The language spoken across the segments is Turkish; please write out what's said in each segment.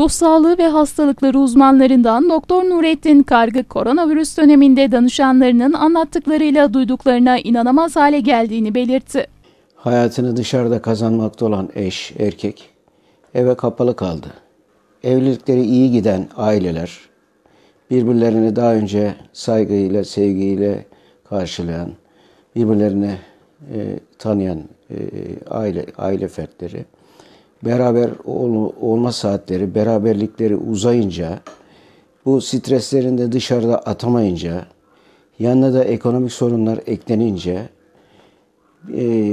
Ruh sağlığı ve hastalıkları uzmanlarından Doktor Nurettin Kargı koronavirüs döneminde danışanlarının anlattıklarıyla duyduklarına inanamaz hale geldiğini belirtti. Hayatını dışarıda kazanmakta olan eş, erkek eve kapalı kaldı. Evlilikleri iyi giden aileler birbirlerini daha önce saygıyla, sevgiyle karşılayan, birbirlerini e, tanıyan e, aile aile fertleri beraber ol, olma saatleri, beraberlikleri uzayınca bu streslerini de dışarıda atamayınca yanına da ekonomik sorunlar eklenince e,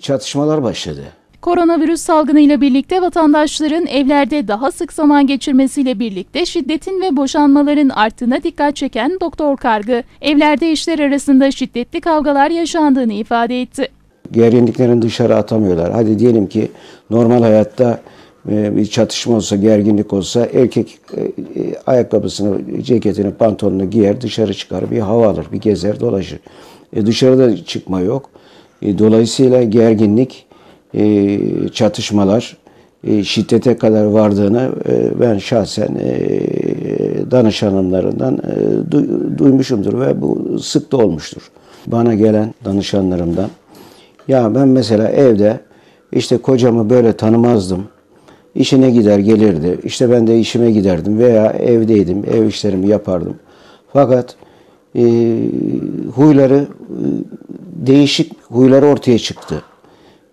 çatışmalar başladı. Koronavirüs salgınıyla birlikte vatandaşların evlerde daha sık zaman geçirmesiyle birlikte şiddetin ve boşanmaların arttığına dikkat çeken Doktor Kargı, evlerde eşler arasında şiddetli kavgalar yaşandığını ifade etti. Gerginliklerini dışarı atamıyorlar. Hadi diyelim ki normal hayatta e, bir çatışma olsa, gerginlik olsa erkek e, e, ayakkabısını, ceketini, pantolonunu giyer, dışarı çıkar, bir hava alır, bir gezer, dolaşır. E dışarıda çıkma yok. E, dolayısıyla gerginlik, çatışmalar şiddete kadar vardığını ben şahsen e, danışanlarından du, duymuşumdur ve bu sık da olmuştur. Bana gelen danışanlarımdan ya ben mesela evde işte kocamı böyle tanımazdım. İşine gider gelirdi. İşte ben de işime giderdim veya evdeydim. Ev işlerimi yapardım. Fakat e, huyları e, değişik huyları ortaya çıktı.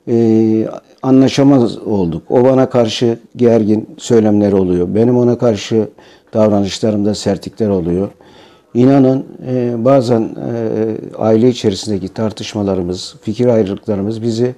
E, anlaşamaz olduk. O bana karşı gergin söylemler oluyor. Benim ona karşı davranışlarımda sertlikler oluyor. İnanın e, bazen e, aile içerisindeki tartışmalarımız, fikir ayrılıklarımız bizi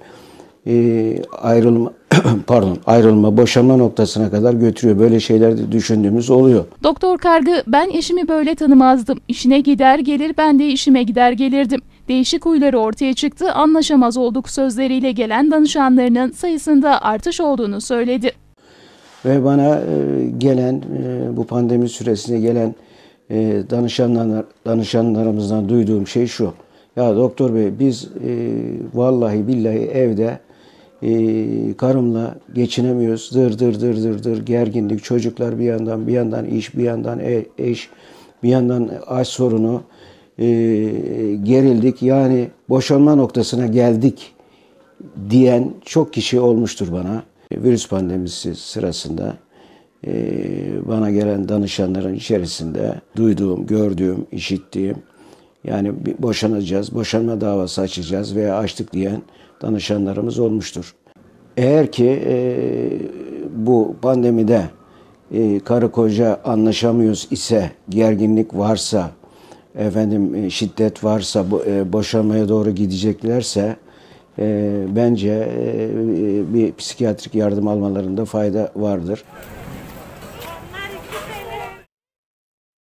e, ayrılma pardon ayrılma, boşanma noktasına kadar götürüyor. Böyle şeyler de düşündüğümüz oluyor. Doktor Kargı ben eşimi böyle tanımazdım. İşine gider gelir ben de işime gider gelirdim. Değişik huyları ortaya çıktı, anlaşamaz olduk sözleriyle gelen danışanlarının sayısında artış olduğunu söyledi. Ve bana e, gelen e, bu pandemi süresinde gelen e, danışanlar, danışanlarımızdan duyduğum şey şu. Ya doktor bey biz e, vallahi billahi evde e, karımla geçinemiyoruz. Dır dır dır dır dır gerginlik çocuklar bir yandan bir yandan iş bir yandan e, eş bir yandan aş sorunu e, gerildik. Yani boşanma noktasına geldik diyen çok kişi olmuştur bana. Virüs pandemisi sırasında bana gelen danışanların içerisinde duyduğum, gördüğüm, işittiğim yani boşanacağız, boşanma davası açacağız veya açtık diyen danışanlarımız olmuştur. Eğer ki e, bu pandemide e, karı koca anlaşamıyoruz ise, gerginlik varsa, efendim e, şiddet varsa, bu, e, boşanmaya doğru gideceklerse e, bence e, bir psikiyatrik yardım almalarında fayda vardır.